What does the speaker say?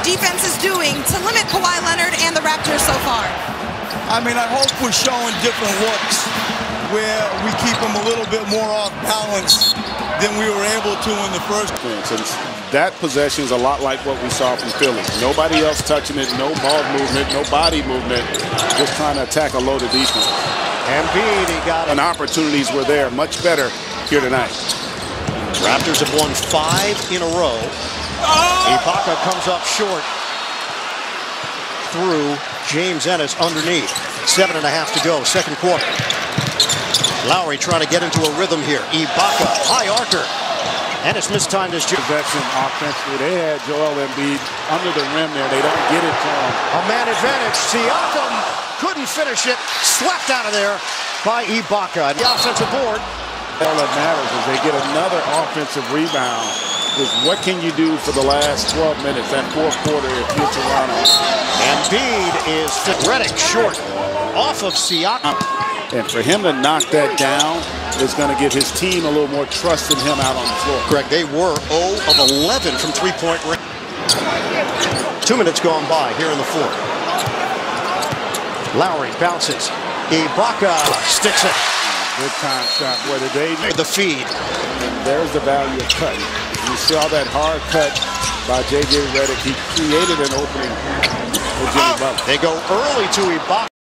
defense is doing to limit Kawhi Leonard and the Raptors so far? I mean, I hope we're showing different looks where we keep them a little bit more off balance than we were able to in the first. And that possession is a lot like what we saw from Philly. Nobody else touching it, no ball movement, no body movement, just trying to attack a loaded defense. Embiid, he got it. And opportunities were there, much better here tonight. Raptors have won five in a row. Oh! Ibaka comes up short through James Ennis underneath. Seven and a half to go, second quarter. Lowry trying to get into a rhythm here. Ibaka, high archer. Ennis mistimed his possession offensively. They had Joel Embiid under the rim there. They don't get it to him. A man advantage. Siakam couldn't finish it. Slapped out of there by Ibaka. The offensive board. All that matters is they get another offensive rebound. Is what can you do for the last 12 minutes, that fourth quarter if you're Toronto? Embiid is Redick short off of Siakam. And for him to knock that down is going to give his team a little more trust in him out on the floor. Correct. They were 0 of 11 from three-point range. Two minutes gone by here in the fourth. Lowry bounces. Ibaka sticks it. Good time shot. Boy, today the feed. There's the value of cutting. You saw that hard cut by J.J. Redick. He created an opening for Jimmy ah! Butler. They go early to Ibaka.